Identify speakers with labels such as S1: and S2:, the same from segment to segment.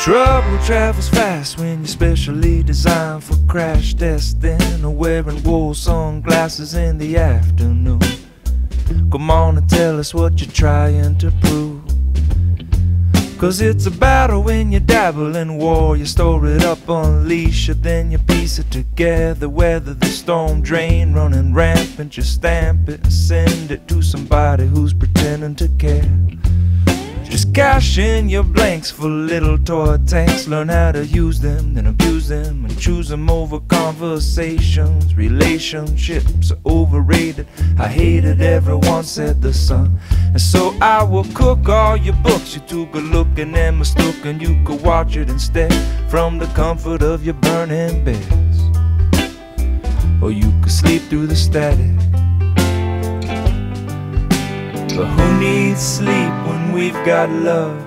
S1: Trouble travels fast when you're specially designed for crash testing or wearing wool sunglasses in the afternoon. Come on and tell us what you're trying to prove. Cause it's a battle when you dabble in war. You store it up, unleash it, then you piece it together. Weather the storm drain, running rampant. Just stamp it and send it to somebody who's pretending to care. Just cash in your blanks for little toy tanks. Learn how to use them, then abuse them, and choose them over conversations. Relationships are overrated. I hated everyone said the sun. And so I will cook all your books. You took a look and then mistook, and you could watch it instead from the comfort of your burning beds. Or you could sleep through the static. But who needs sleep when we've got love?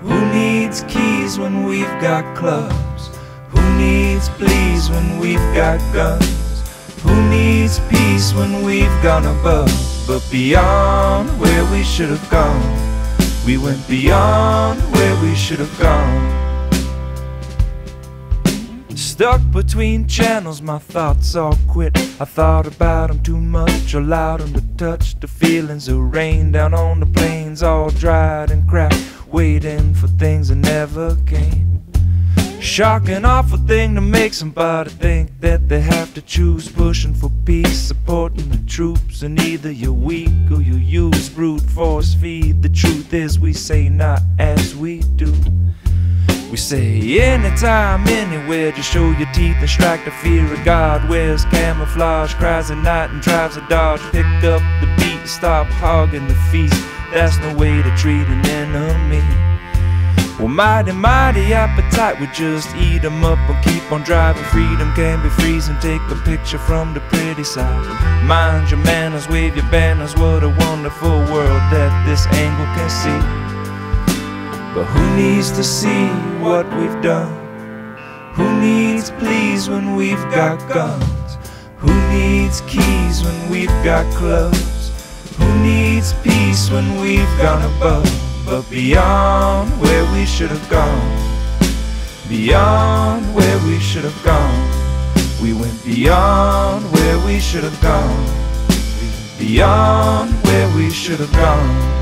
S1: Who needs keys when we've got clubs? Who needs pleas when we've got guns? Who needs peace when we've gone above? But beyond where we should have gone, we went beyond where we should have gone. Stuck between channels, my thoughts all quit. I thought about them too much, allowed them to touch the feelings of rain down on the plains, all dried and cracked, waiting for things that never came. Shocking, awful thing to make somebody think that they have to choose pushing for peace, supporting the troops, and either you're weak or you use brute force feed. The truth is, we say not as we do. We say anytime, anywhere, just show your teeth and strike the fear of God. Wears camouflage, cries at night and drives a dodge. Pick up the beat, stop hogging the feast. That's no way to treat an enemy. Well, mighty, mighty appetite would just eat 'em up and keep on driving. Freedom can be freezing, take a picture from the pretty side. Mind your manners, wave your banners. What a wonderful world that this angle can see. But who needs to see what we've done? Who needs pleas when we've got guns? Who needs keys when we've got clubs? Who needs peace when we've gone above? But beyond where we should have gone, beyond where we should have gone, we went beyond where we should have gone, beyond where we should have gone.